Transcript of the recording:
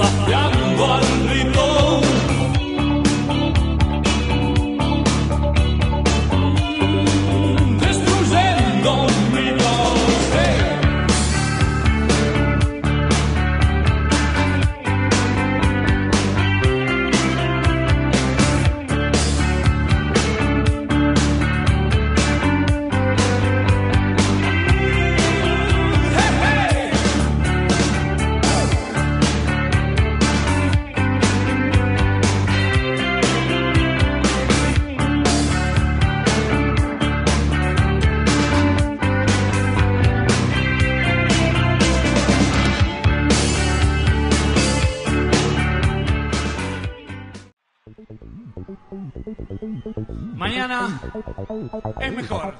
Yeah. mañana es mejor.